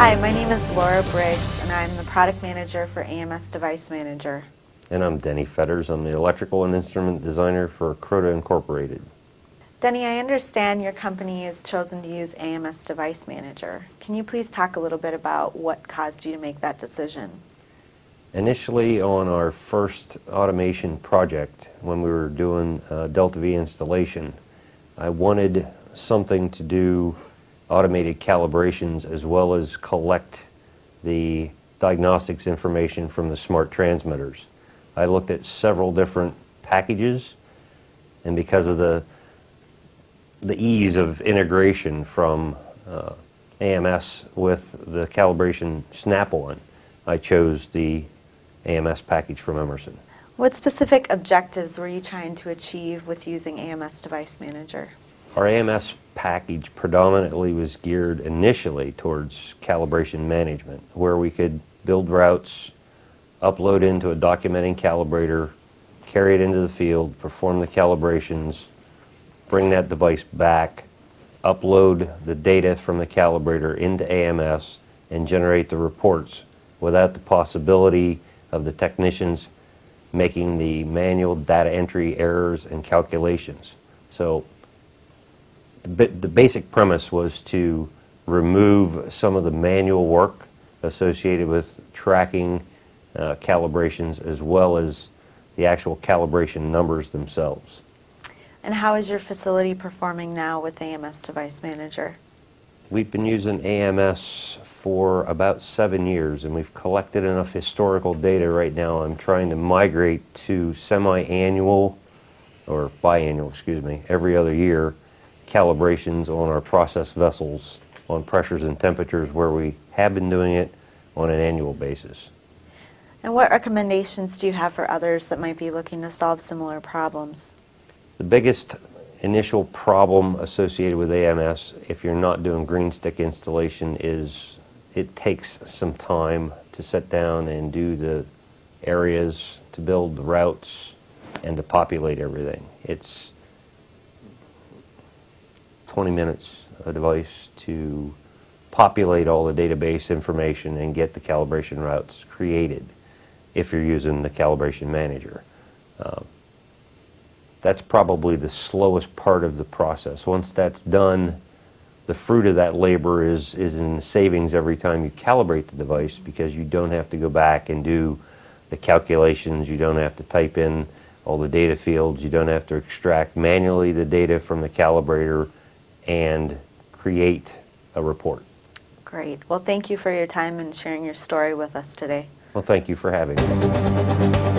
Hi, my name is Laura Briggs, and I'm the product manager for AMS Device Manager. And I'm Denny Fetters. I'm the electrical and instrument designer for Croda Incorporated. Denny, I understand your company has chosen to use AMS Device Manager. Can you please talk a little bit about what caused you to make that decision? Initially, on our first automation project, when we were doing uh, Delta V installation, I wanted something to do automated calibrations as well as collect the diagnostics information from the smart transmitters. I looked at several different packages, and because of the the ease of integration from uh, AMS with the calibration Snap-on, I chose the AMS package from Emerson. What specific objectives were you trying to achieve with using AMS Device Manager? Our AMS package predominantly was geared initially towards calibration management, where we could build routes, upload into a documenting calibrator, carry it into the field, perform the calibrations, bring that device back, upload the data from the calibrator into AMS, and generate the reports without the possibility of the technicians making the manual data entry errors and calculations. So the, the basic premise was to remove some of the manual work associated with tracking uh, calibrations as well as the actual calibration numbers themselves. And how is your facility performing now with AMS Device Manager? We've been using AMS for about seven years and we've collected enough historical data right now. I'm trying to migrate to semi-annual or biannual, excuse me, every other year calibrations on our process vessels on pressures and temperatures where we have been doing it on an annual basis. And what recommendations do you have for others that might be looking to solve similar problems? The biggest initial problem associated with AMS, if you're not doing green stick installation, is it takes some time to sit down and do the areas, to build the routes, and to populate everything. It's 20 minutes a device to populate all the database information and get the calibration routes created if you're using the calibration manager. Uh, that's probably the slowest part of the process. Once that's done, the fruit of that labor is, is in savings every time you calibrate the device because you don't have to go back and do the calculations, you don't have to type in all the data fields, you don't have to extract manually the data from the calibrator and create a report. Great. Well, thank you for your time and sharing your story with us today. Well, thank you for having me.